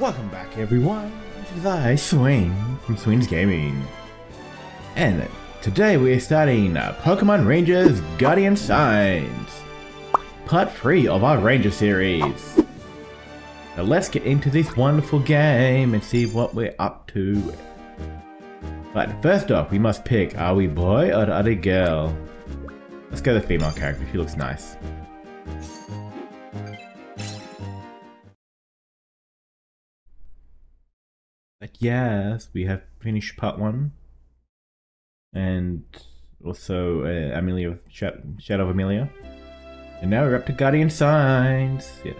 Welcome back everyone to the Sween from Sweens Gaming. And today we're starting uh, Pokemon Rangers Guardian Signs. Part 3 of our Ranger series. Now let's get into this wonderful game and see what we're up to. But first off, we must pick, are we boy or are we girl? Let's go the female character, she looks nice. Yes, we have finished part one. And also uh, Almia, Shadow of Almia. And now we're up to Guardian Signs. Yes.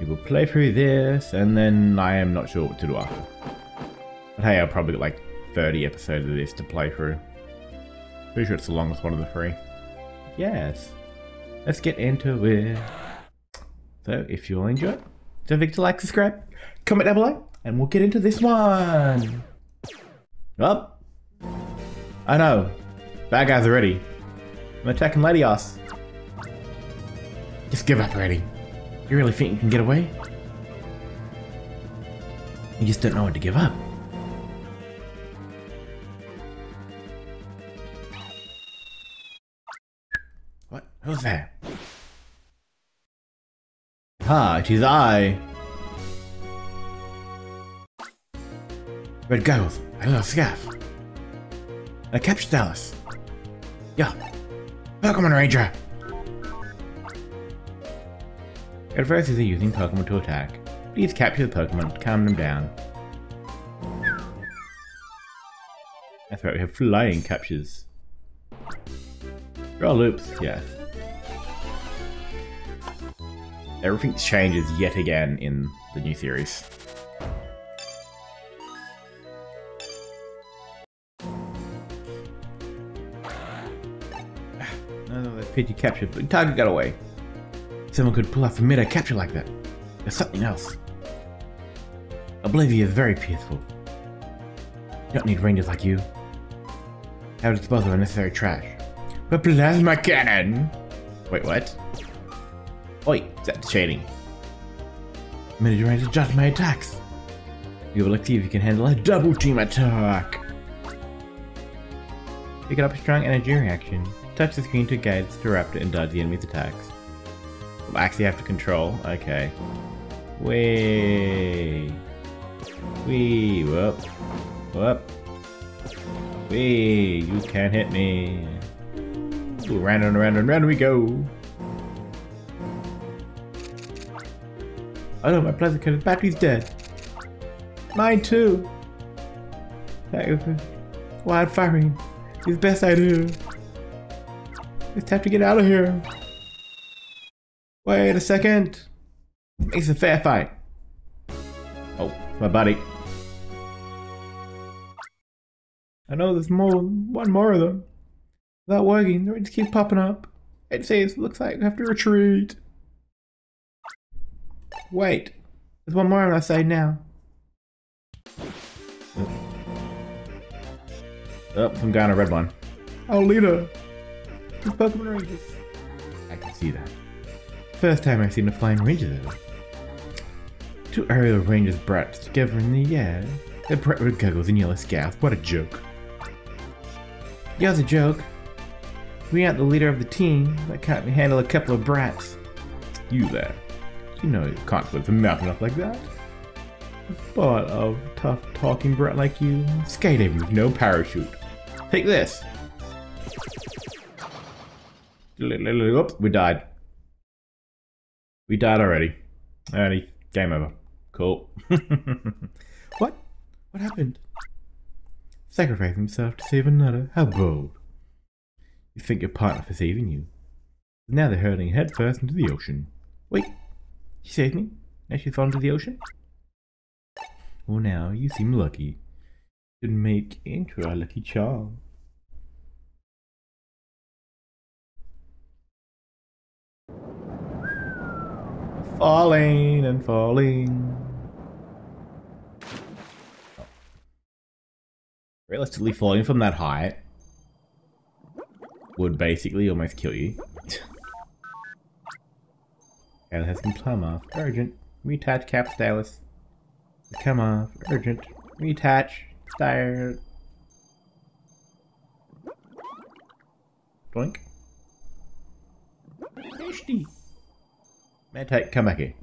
We will play through this, and then I am not sure what to do after. But hey, I'll probably get like 30 episodes of this to play through. Pretty sure it's the longest one of the three. Yes. Let's get into it. So, if you all enjoy don't forget to like, subscribe, comment down below, and we'll get into this one. Up. Oh. I know. Bad guys are ready. I'm attacking Latios. Just give up already. You really think you can get away? You just don't know when to give up. What? Who's that? Ah, it is I. Red Goggles, I love Scaff. I captured Dallas. Yeah. Pokemon Ranger! First, they're using Pokemon to attack. Please capture the Pokemon to calm them down. That's right, we have flying captures. Draw loops, yes. Everything changes yet again in the new series. Pity capture, but target got away. Someone could pull off a mid a capture like that. There's something else. Oblivia is very peaceful. You don't need rangers like you. How to dispose of unnecessary trash. But plasma cannon! Wait, what? Oi, that's shading. Minute range adjust my attacks. You will see if you can handle a double team attack. Pick up a strong energy reaction. Touch the screen to guide the Raptor and dodge the enemy's attacks. I actually have to control. Okay. Way. Wee. Whoop. Whoop. Wee. You can't hit me. Ooh, round and round and round we go. Oh no, my plasma cutter battery's dead. Mine too. Wild firing is best I do. It's time to get out of here. Wait a second. It's a fair fight. Oh, my buddy. I know there's more, one more of them. Without working, they just keep popping up. It says, looks like we have to retreat. Wait, there's one more on our side now. Oh, some guy on a red one. Oh, leader. These Pokemon Rangers. I can see that. First time I've seen a flying ranger though. Two aerial rangers brats together in the air. They're bright red goggles and yellow scarves. What a joke. You're a joke. We aren't the leader of the team that can't handle a couple of brats. You there. You know you can't put the mouth up like that. But a tough talking brat like you, skating with no parachute. Take this. Oops, we died. We died already. Alrighty, game over. Cool. what? What happened? Sacrifice himself to save another? How bold. You think your partner for saving you. Now they're hurling headfirst into the ocean. Wait, she saved me? Now she's fallen into the ocean? Well now, you seem lucky. Should make into our lucky charm. Falling and falling. Realistically, falling from that height would basically almost kill you. and has some plumber. Urgent. Reattach cap stylus. Come off. Urgent. Reattach. Tired. Doink. Tasty. Come back here.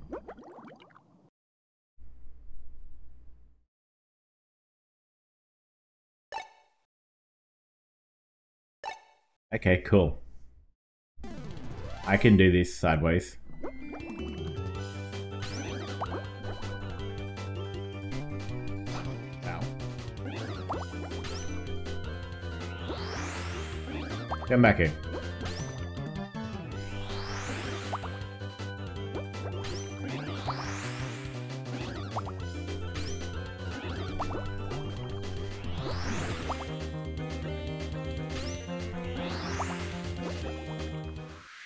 Okay, cool. I can do this sideways. Come back here.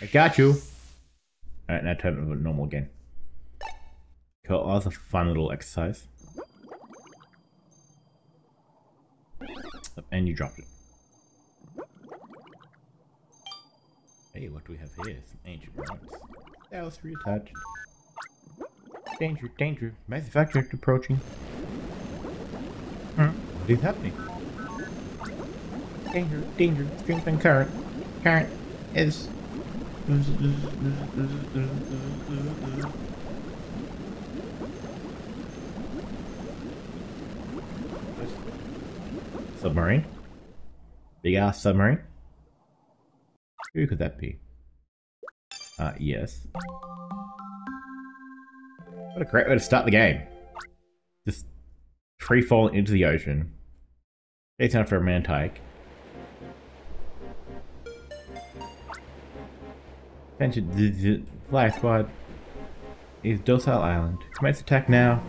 I got you. Alright, now turn it normal again. Cool, that was a fun little exercise. And you dropped it. Hey, what do we have here? Some ancient ruins. That was reattached. Danger, danger. Object approaching. Hmm, what is happening? Danger, danger. Strength and current. Current is Submarine? Big ass submarine? Who could that be? Uh, yes. What a great way to start the game. Just free falling into the ocean. It's time for a Mantyke. Attention, the, fly squad is Dolce Island. Commence attack now.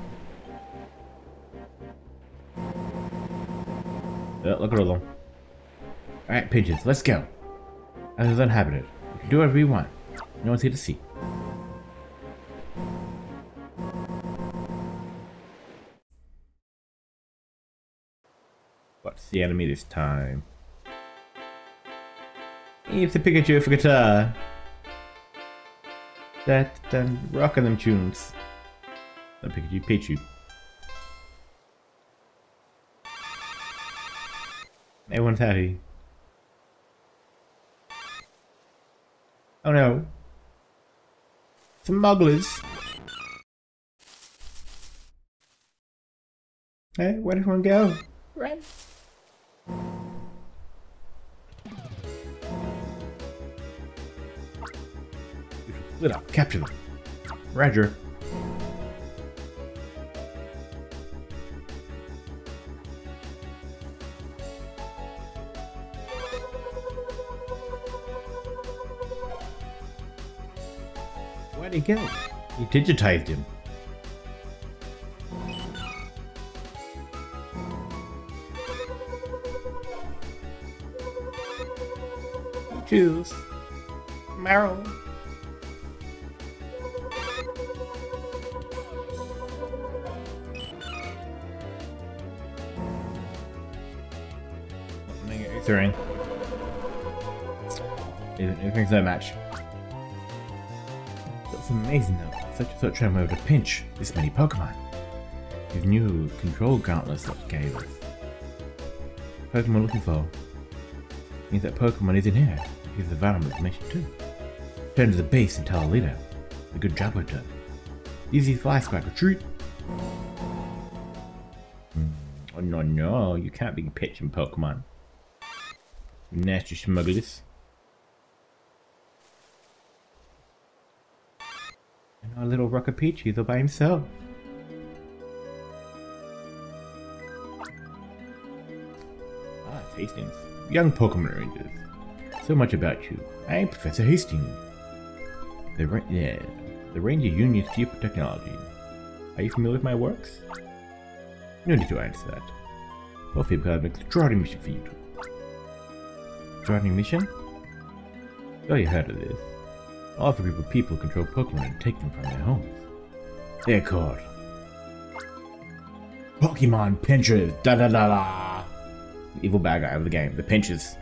Oh, look at all. Alright, pigeons, let's go. Island is uninhabited. We can do whatever we want. No one's here to see. What's the enemy this time? It's a Pikachu for guitar. That then rocking them tunes. The Pikachu Pichu. Everyone's happy. Oh no. Some Smugglers. Hey, where'd everyone go? Run. Split up. Capture. Roger. Where'd he go? You digitized him. Choose. Meryl. Throwing. Everything's no match. That's amazing though. Such a such a to pinch this many Pokemon. His new control gauntlets that gave us. Pokemon looking for. Means that Pokemon is in here. Gives the Venom information too. Turn to the base and tell the leader. A good job well done. Easy fly squad retreat. Hmm. Oh no no, you can't be pitching Pokemon. Nasty smugglers. And our little Rocket Peachy's all by himself. Ah, it's Hastings. Young Pokemon Rangers. So much about you. I am Professor Hastings. The ra yeah, the Ranger Union's Chief of Technology. Are you familiar with my works? No need to answer that. Both of you have an extraordinary mission for you two. Extraordinary mission? Oh, you heard of this. All of a group of people control Pokemon and take them from their homes. They're called Pokemon Pinchers. Da da da da. Evil bad guy of the game, the Pinchers.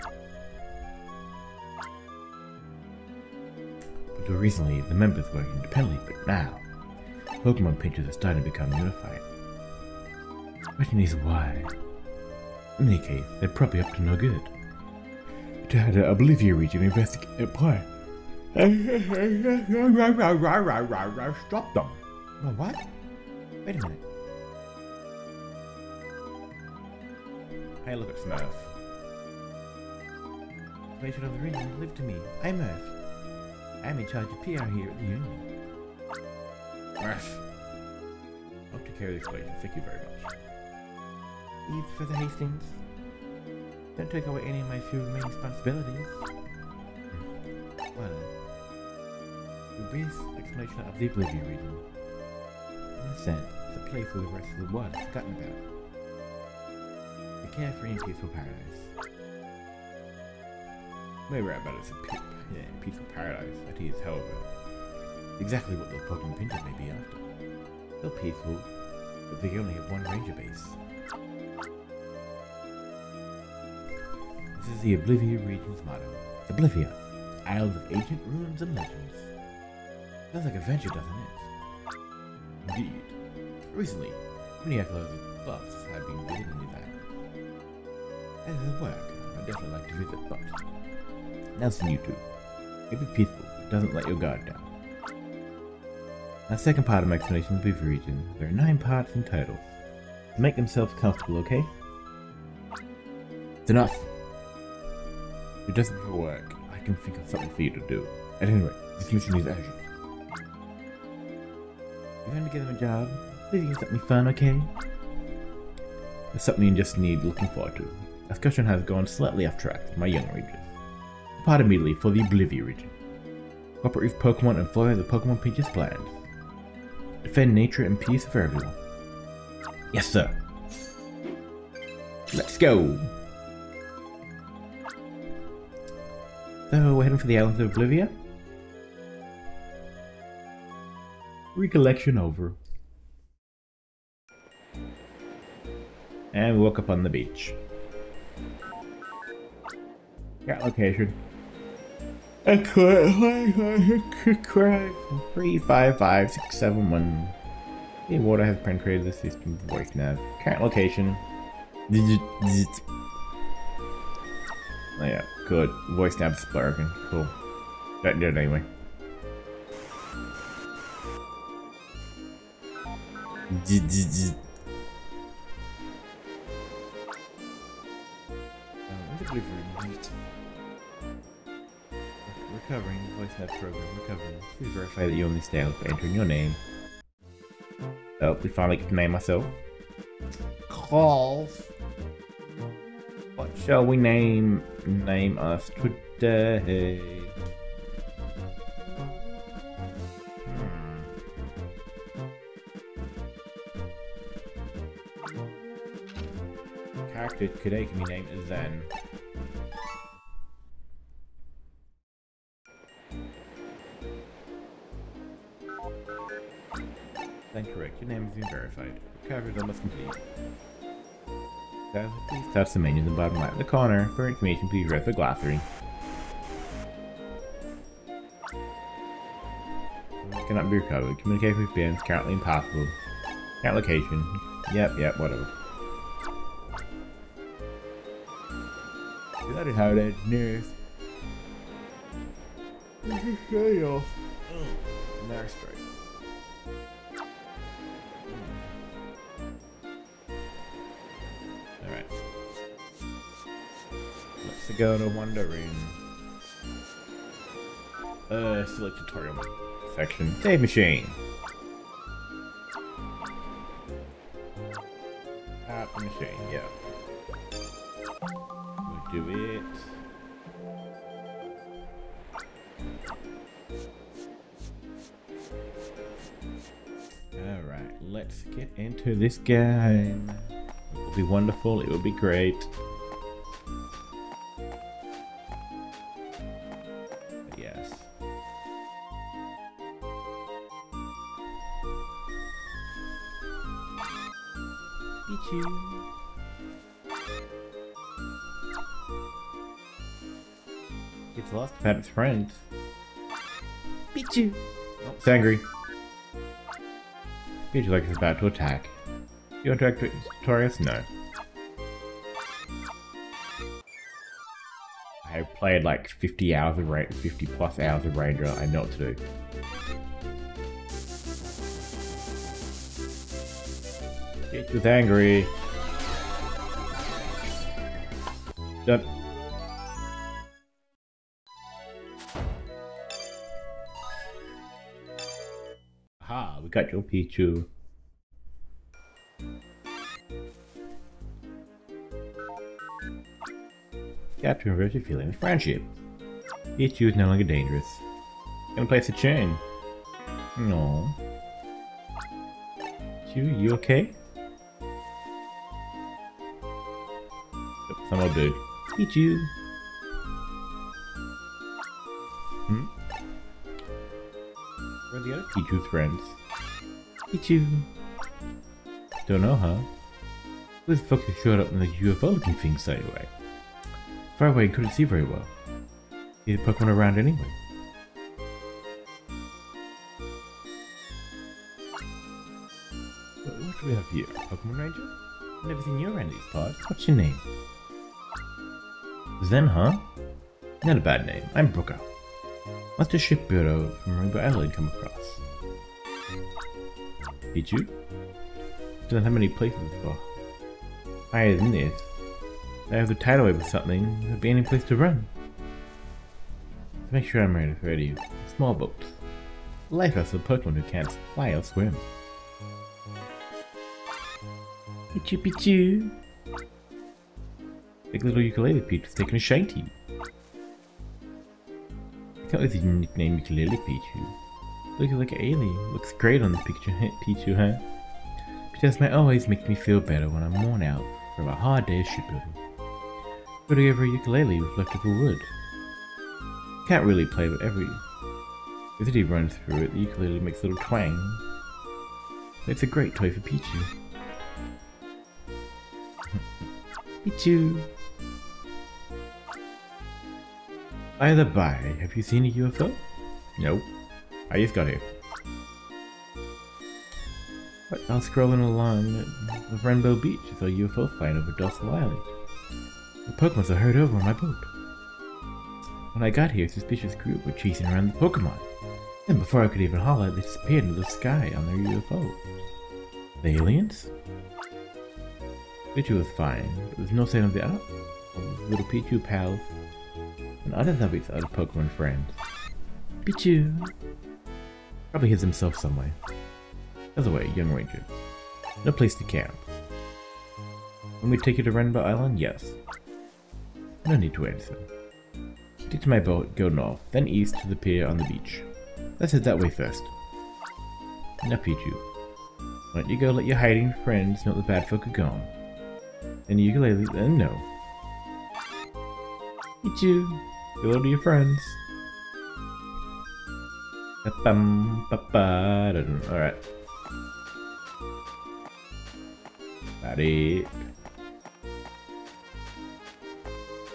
Until recently, the members were independently, but now, Pokemon Pinchers are starting to become unified. Question is why? In any case, they're probably up to no good. Dad, uh, Oblivia region investigate why? Stop them. What? Wait a minute. Hey, look at Smurf. Information of the region, live to me. I'm Earth. I'm in charge of PR here at the Union. I'll take care of this place. Thank you very much. Leave for the Hastings. Don't take away any of my few remaining responsibilities. Well, the brief explanation of the Oblivia region. In a sense, it's a place where the rest of the world is forgotten about. A carefree and peaceful paradise. Maybe right about it's a yeah, peaceful paradise. That is, however, exactly what the Pokemon Pincher may be after. They're peaceful, but they only have one ranger base. This is the Oblivia region's motto. Oblivia, Isles of Ancient Ruins and Legends. Sounds like adventure, doesn't it? Indeed. Recently, many echoes of buffs have been getting into that. As a work, I'd definitely like to visit, but Nelson, you too. Maybe peaceful, but doesn't let your guard down. Now, second part of my explanation of the Beaver region. There are nine parts in total. Make themselves comfortable, okay? It's enough. You're desperate for work. I can think of something for you to do. At any rate, this mission is urgent. You're to give them a job. Please get something fun, okay? There's something you just need looking forward to. Discussion has gone slightly off track, my young rangers. Depart immediately for the Oblivia region. Cooperate with Pokemon and follow the Pokemon Pincher's plans. Defend nature and peace for everyone. Yes, sir. Let's go. So we're heading for the island of Oblivia. Recollection over. And we woke up on the beach. Got location. Three five five six seven one. The water has penetrated the system voice nav. Current location. Oh yeah, good. Voice nav's broken. Cool. That did it anyway. Um, recovering voice nav program. Recovering. Please verify that you only stay by entering your name. Oh, we finally get to name myself. Calls. What shall we name name us today? Hmm. Character today can be named Zen. Then correct. Your name has been verified. Recovery is almost complete. Please touch the menu in the bottom right of the corner. For information, please read the glossary. Cannot be recovered. Communication with Ben is currently impossible. Current location. Yep, yep, whatever. That is how that mm. nurse. Stay off. Nurse straight. Alright. Go to Wonder Room. Uh, select tutorial section. Save machine. The machine, yeah. We'll do it. Alright, let's get into this game. It will be wonderful, it will be great. Its friends. Pichu. Oh, it's angry. Feels like is about to attack. You interact with tutorials? No. I have played like 50 hours of Ranger, 50 plus hours of Ranger. I know what to do. Was angry. Done. We got your Pichu. Capture reverse your feeling of friendship. Pichu is no longer dangerous. Gonna place a chain. No. Pichu, you okay? Some old dude. Pichu. Hmm? Where are the other Pichu friends? Pichu. Don't know, huh? Who the fuck showed up in the UFO looking thing away? Far away couldn't see very well. See the Pokemon around anyway. What, do we have here? Pokemon Ranger? Never seen you around these parts. What's your name? Zen, huh? Not a bad name. I'm Booker. Must a shipbuilder from Rainbow Island come across? Did you? Don't have many places for. Higher than this. I have the tidal wave or something, There'd be any place to run. To make sure I'm ready for you. Small boats. Lifehouse a Pokemon who can't fly or swim. Pichu Pichu! Big little ukulele Peach taking a shine to you. I can't with his nickname Ukulele Pichu. Looks like an alien. Looks great on the picture, Pichu, huh? Because my always makes me feel better when I'm worn out from a hard day of shipbuilding. Putting over a ukulele with leftover wood. Can't really play, but every as he runs through it, the ukulele makes a little twang. It's a great toy for Pichu. Pichu! By the by, have you seen a UFO? Nope. I just got here. But I was scrolling along the Rainbow Beach saw a UFO flying over Dolce Island. The Pokemons are herd over on my boat. When I got here, a suspicious group were chasing around the Pokemon. Then before I could even holler, they disappeared into the sky on their UFO. The aliens? Pichu was fine, but there was no sign of the other of little Pichu pals and others of his other Pokemon friends. Pichu! Probably hid himself somewhere. Other way, young ranger. No place to camp. When we take you to Rainbow Island? Yes. No need to answer. Get to my boat, go north, then east to the pier on the beach. Let's head that way first. Now Pichu. Why don't you go let your hiding friends know the bad folk are gone? And ukulele, then no. Pichu, go to your friends. Alright. Got it.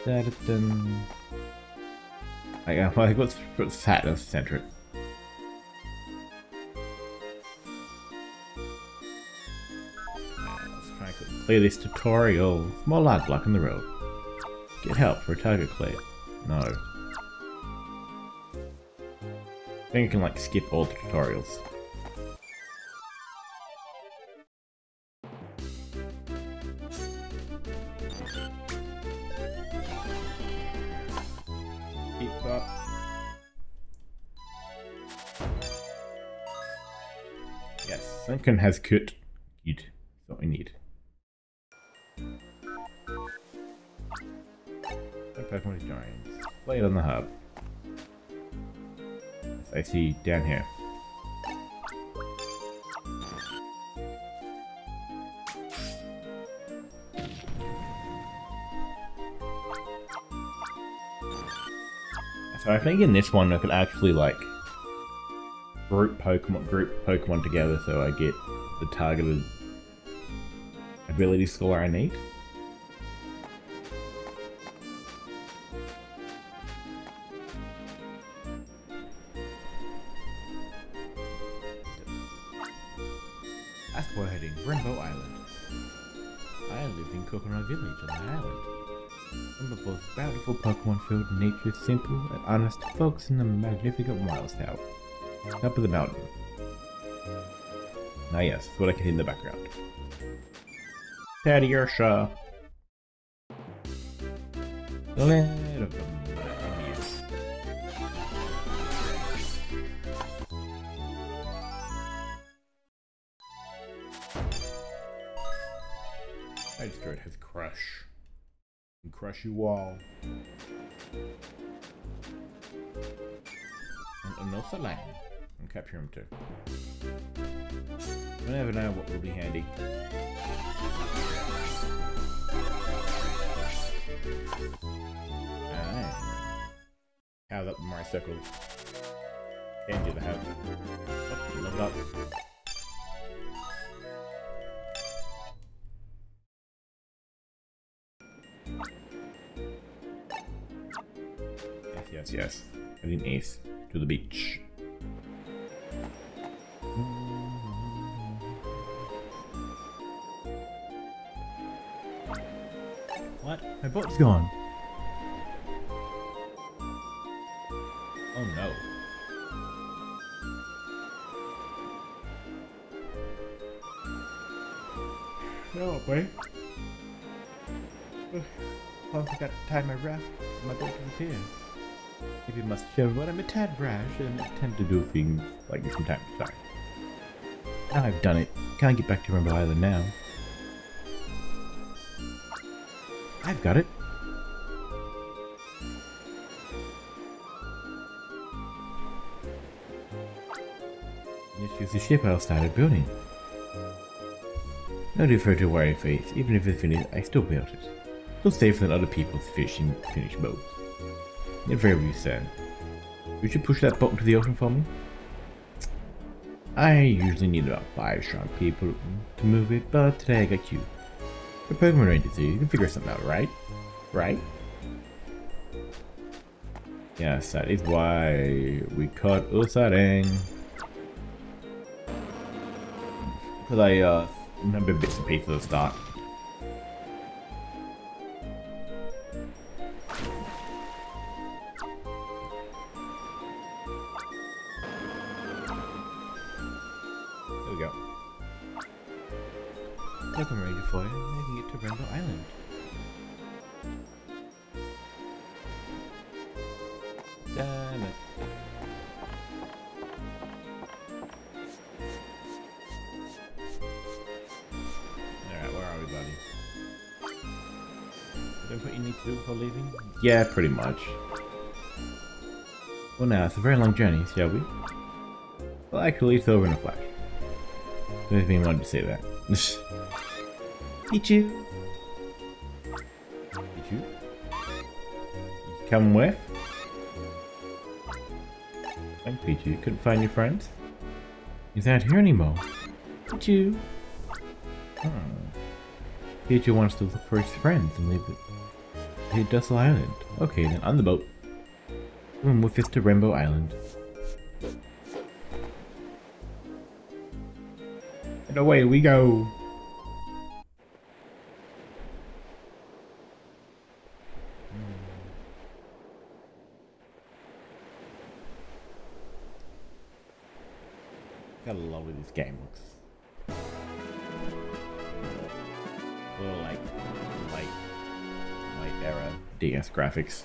Da -da. I got like. Let's try and play this tutorial. More lag block in the road. Get help for a target clear. No. I think you can like skip all the tutorials. Keep up. Yes, Sunken has cut. Good. That's what we need. And Pokemon Giants. Play it on the hub. I see down here. So I think in this one I could actually like group Pokemon group Pokemon together so I get the targeted ability score I need. In Village on the island. I'm a both bountiful Pokemon filled nature, simple and honest folks in the magnificent Wild Town. Top of the mountain. Ah yes, what I can hear in the background. Teddiursa. Of You all. And another land. And capture him too. We never know what will be handy. Alright. How's up my circle? Handy to have. Oh, leveled up. Yes, yes, yes. Heading east to the beach. What? My boat's gone. Oh no. No, boy. Oh, I forgot to tie my raft. My boat disappeared. If you must show what I'm a tad rash and tend to do things like this from time to time. Now I've done it. Can't get back to Rainbow Island now. I've got it. This is the ship I started building. No it to worry, Faith. Even if it's finished, I still built it. Still safer than other people's fishing finished boats. Very sad. Would you push that boat to the ocean for me? I usually need about five strong people to move it, but today I got you. You're Pokemon Ranger, so you can figure something out, right? Right? Yes, that is why we caught Usadeng. Because I uh, remember bits and pieces of the start. Pokemon Ranger for you, can get to Rainbow Island. Damn it. Alright, where are we, buddy? Is what you need to do before leaving? Yeah, pretty much. Well now, it's a very long journey, shall we? Well, actually, it's over in a flash. Didn't even wanted to say that. Pichu! Pichu? You come with? Thank Pichu. you Couldn't find your friends? He's not here anymore. Pichu! Hmm. Pichu wants to look for his friends and leave it. Hey, Dolce Island. Okay, then on the boat. Come with us to Rainbow Island. And away we go. Game looks. Little like light, light uh, era DS graphics.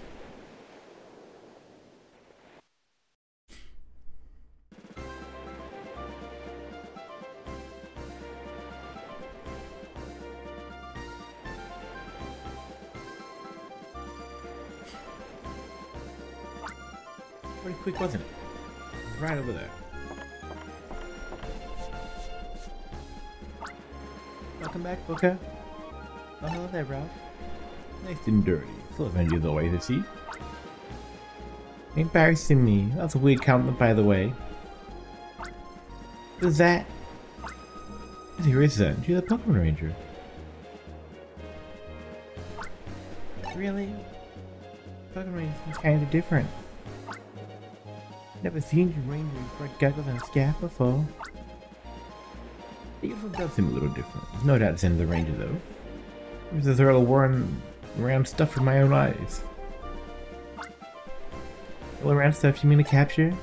Welcome back, Booker. Oh, hello there, Ralph. Nice and dirty. Full of energy the way to see. Embarrassing me. That's a weird compliment, by the way. Who's that? Who is that? She's a Pokemon Ranger. Really? Pokemon Ranger seems kind of different. Never seen you Ranger with red goggles and a scarf before. The uniform does seem a little different. There's no doubt it's in the ranger though. There's the thrill of wearing around stuff with my own eyes. All around stuff you mean to capture?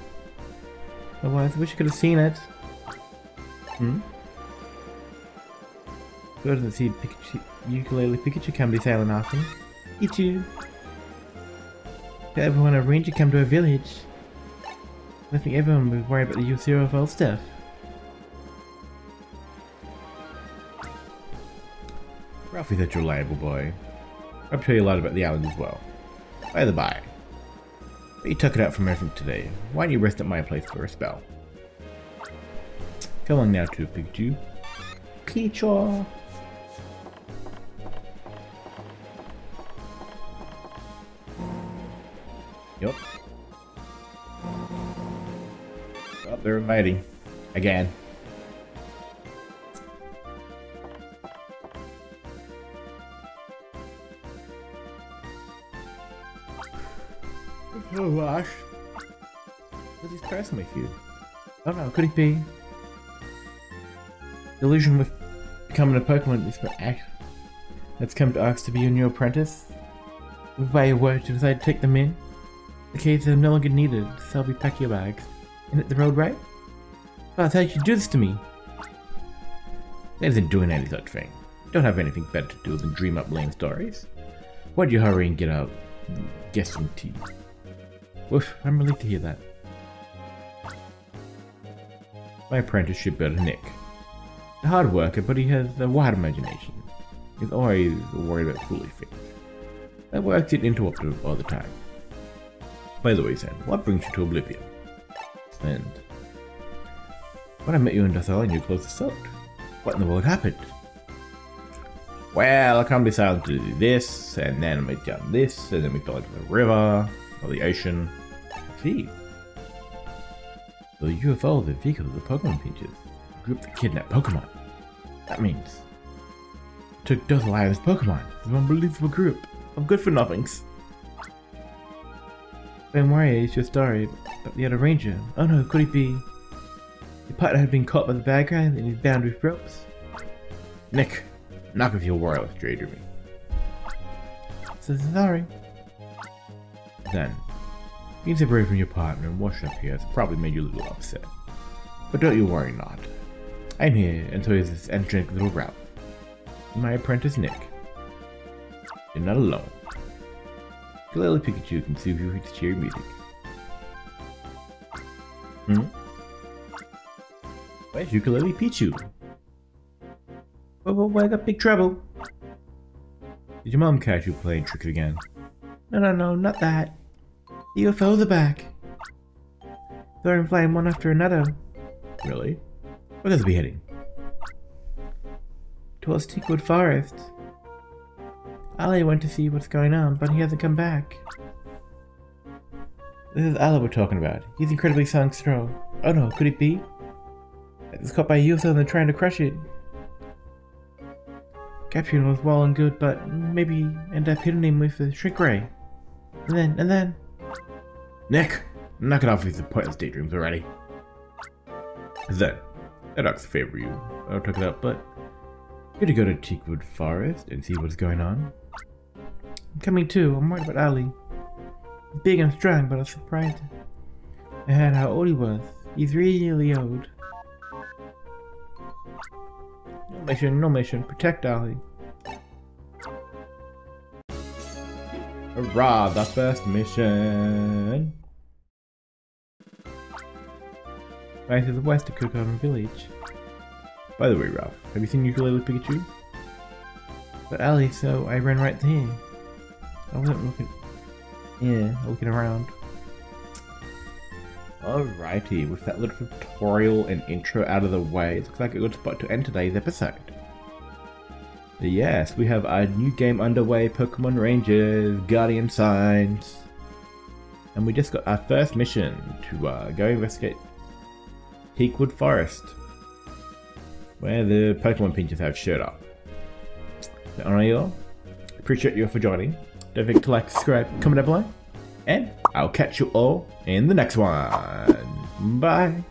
Otherwise, I wish I could have seen it. Hmm? Who doesn't see Pikachu, ukulele Pikachu can be sailing often? Pikachu! Got everyone a ranger come to a village. I think everyone would worry about the UCFL stuff. Ralphie's a reliable boy. I'll tell you a lot about the island as well. By the by, you took it out from everything today. Why don't you rest at my place for a spell? Come on now, too, Pikachu. Pikachu! Yep. Oh, they're inviting. Again. With you? I don't know, could it be? Illusion with becoming a Pokemon is for act that's come to ask to be your new apprentice? By your word, you decide to take them in? The caves are no longer needed, so I'll be packing your bags. And hit the road right? I thought you'd do this to me. That isn't doing any such thing. Don't have anything better to do than dream up lame stories. Why'd you hurry and get up? Guessing tea. Woof, I'm relieved to hear that. My apprenticeship builder Nick. A hard worker, but he has a wide imagination. He's always worried about foolish things. That works it interruptive all the time. By the way, Sam, what brings you to Oblivia? And when I met you in Dolce and you closed the salt, what in the world happened? Well, I come to Silent to do this, and then we done this, and then we fell into the river, or the ocean. See? The UFO, the vehicle of the Pokemon pinchers, group that kidnapped Pokemon. That means took Dolce Island's Pokemon. It's an unbelievable group of good for nothings. Don't worry, it's your story about the other ranger. Oh no, could it be? The partner had been caught by the bad guy and he's bound with ropes. Nick, knock off your wireless daydreaming. So sorry. Then, being separated from your partner and washing up here has probably made you a little upset. But don't you worry not. I'm here, and so is this energetic little Ralph. My apprentice Nick. You're not alone. Galila Pikachu can soothe you with cheery music. Hmm? Where's Ukulele Pichu? Whoa, whoa, whoa, I got big trouble. Did your mom catch you playing tricks again? No, no, no, not that. The UFOs are back. They're flying one after another. Really? Where does it be heading? Towards Teakwood Forest. Ali went to see what's going on, but he hasn't come back. This is Allah we're talking about. He's incredibly strong. Oh no, could it be? It's caught by a UFO and they're trying to crush it. Capturing was well and good, but maybe end up hitting him with a shrink ray. And then, and then... Nick! It off with the pointless daydreams already. Then, that to favor you. I'll talk it up, but... Good to go to Teakwood Forest and see what's going on. I'm coming too. I'm worried about Ali. Big and strong, but I was surprised had how old he was. He's really old. No mission, no mission. Protect Ali. Hurrah, the first mission! Right to the west of Cocona Village. By the way, Ralph, have you seen Ukulele Pikachu? But Ali, so I ran right here. I wasn't looking... Yeah, looking around. Alrighty, with that little tutorial and intro out of the way, it looks like a good spot to end today's episode. Yes, we have our new game underway, Pokemon Rangers, Guardian Signs. And we just got our first mission to uh, go investigate Teakwood Forest, where the Pokemon pinchers have showed up. So, alright y'all, appreciate you all for joining. Don't forget to like, subscribe, comment down below. And I'll catch you all in the next one. Bye.